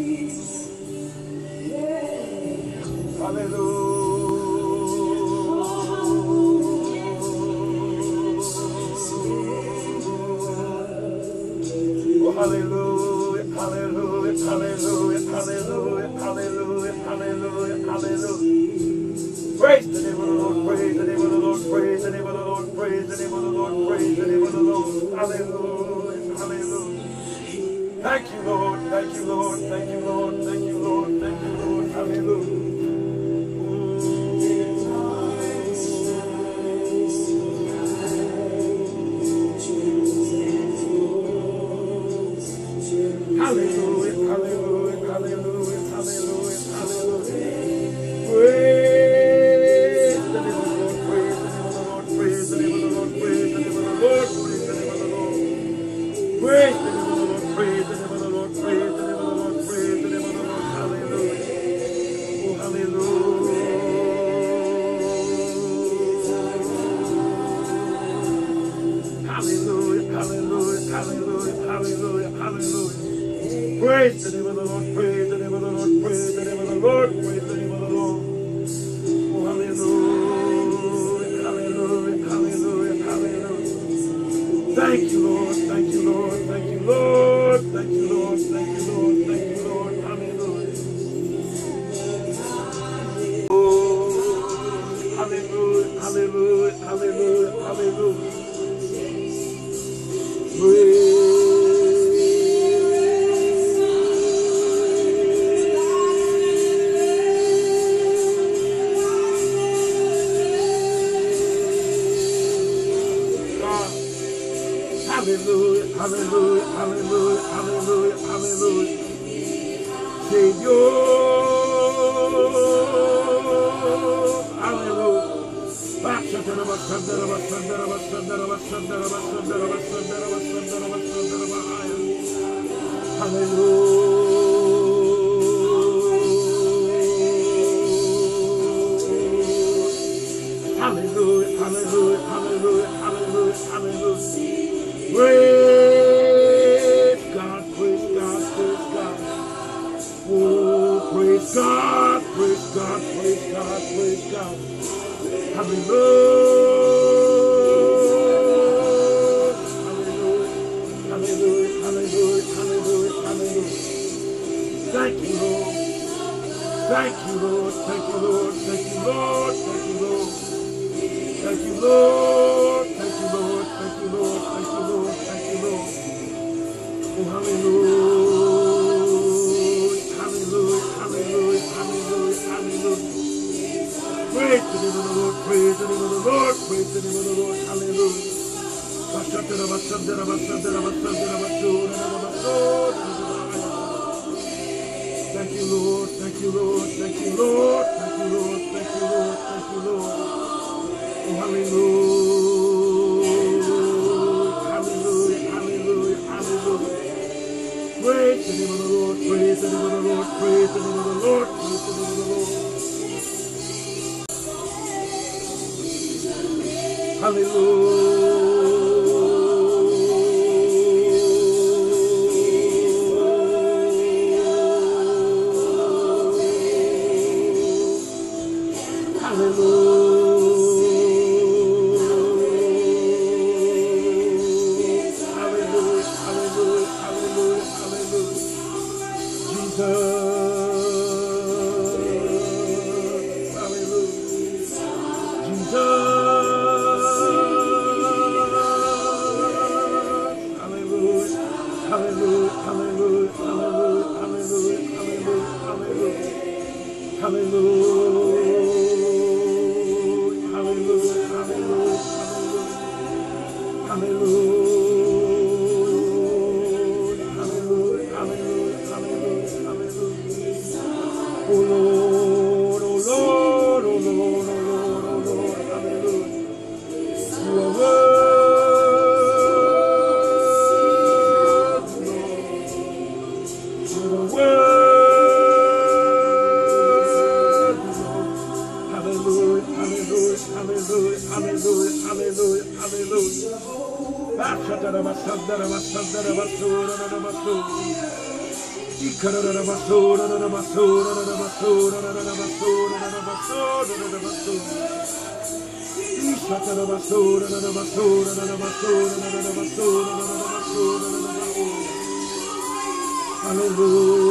Oh, hallelujah, hallelujah, hallelujah, hallelujah, hallelujah, hallelujah, hallelujah. Praise the name of the Lord, praise the name of the Lord, praise the name of the Lord, praise the name of the Lord, praise the name of the Lord. Hallelujah, hallelujah. Thank you, Lord, hallelujah. Hallelujah, hallelujah, hallelujah, hallelujah. Praise the name of Hallelujah, hallelujah, hallelujah, hallelujah, hallelujah. Hallelujah. Hallelujah. Hallelujah, hallelujah, hallelujah, hallelujah, hallelujah. Praise God, praise God, praise God. Oh, praise God, praise God, praise God, praise God. Hallelujah, hallelujah, hallelujah, hallelujah, hallelujah, hallelujah. Thank you, Lord. Thank you, Lord. Thank you, Lord. Thank you, Lord. Thank you, Lord. Thank you, Lord. Thank you, Lord. Thank you, Lord. Thank you, Lord. Thank you, Lord. Thank you, Lord. Thank you, Lord. Oh, hallelujah. Hallelujah. Hallelujah. Hallelujah. Praise the name of the Lord. Praise the name of the Lord. Praise the name of the Lord. Praise the name of the Lord. Hallelujah. Oh. Lord, oh Lord, oh Lord, oh Lord, oh Lord, hallelujah. You are Lord. You are worthy, Lord. Hallelujah, hallelujah, hallelujah, hallelujah, hallelujah, hallelujah. Bashatarabasandarabasandarabasuradarabasura. Hallelujah,